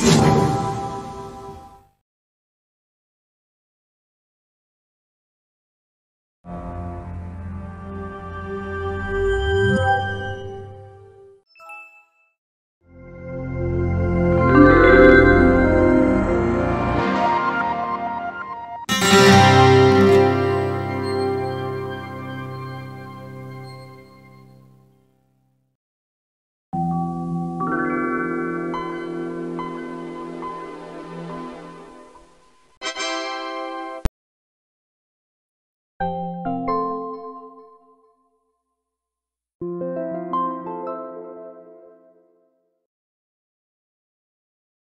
Música